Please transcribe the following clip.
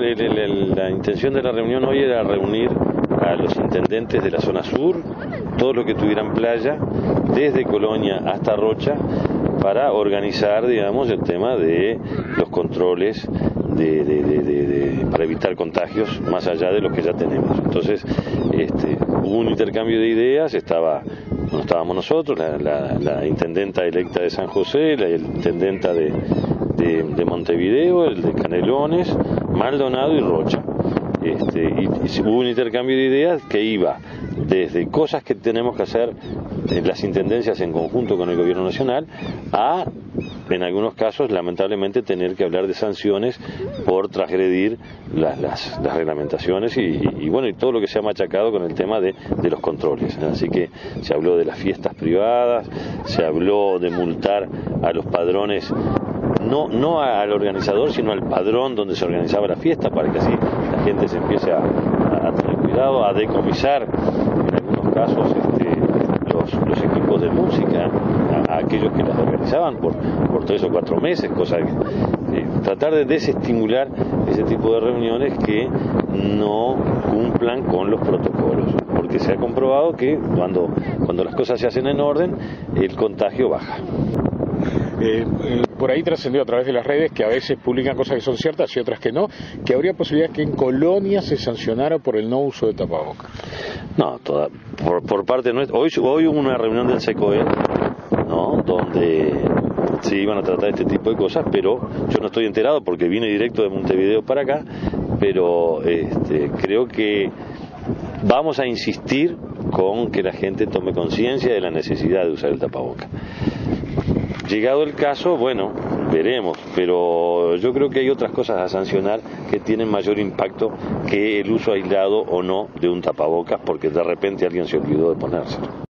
la intención de la reunión hoy era reunir a los intendentes de la zona sur, todos los que tuvieran playa, desde Colonia hasta Rocha, para organizar, digamos, el tema de los controles para evitar contagios más allá de los que ya tenemos. Entonces, este, hubo un intercambio de ideas, estaba estábamos nosotros, la, intendenta electa de San José, la intendenta de, de, Montevideo, el de Canelones, Maldonado y Rocha. Este, y, hubo un intercambio de ideas que iba desde cosas que tenemos que hacer en las intendencias en conjunto con el gobierno nacional a en algunos casos, lamentablemente, tener que hablar de sanciones por transgredir las, reglamentaciones y, bueno, y todo lo que se ha machacado con el tema de, los controles. Así que se habló de las fiestas privadas, se habló de multar a los padrones no, no al organizador, sino al padrón donde se organizaba la fiesta, para que así la gente se empiece a, tener cuidado, a decomisar en algunos casos este, los, equipos de música, a, aquellos que las organizaban por, tres o cuatro meses, cosa eh, tratar de desestimular ese tipo de reuniones que no cumplan con los protocolos, porque se ha comprobado que cuando, cuando las cosas se hacen en orden, el contagio baja. Eh, eh, por ahí trascendió a través de las redes que a veces publican cosas que son ciertas y otras que no, que habría posibilidad que en Colonia se sancionara por el no uso de tapabocas. No, toda, por, parte nuestra. Hoy, hoy hubo una reunión del SECOE, ¿no? Donde se iban a tratar este tipo de cosas, pero yo no estoy enterado porque vine directo de Montevideo para acá, pero este, creo que vamos a insistir con que la gente tome conciencia de la necesidad de usar el tapaboca. Llegado el caso, bueno, veremos, pero yo creo que hay otras cosas a sancionar que tienen mayor impacto que el uso aislado o no de un tapabocas porque de repente alguien se olvidó de ponérselo.